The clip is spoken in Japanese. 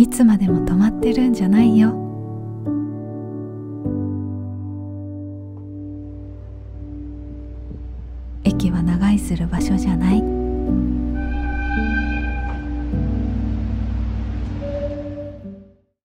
いつまでも止まってるんじゃないよ。駅は長居する場所じゃない。